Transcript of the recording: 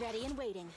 Ready and waiting.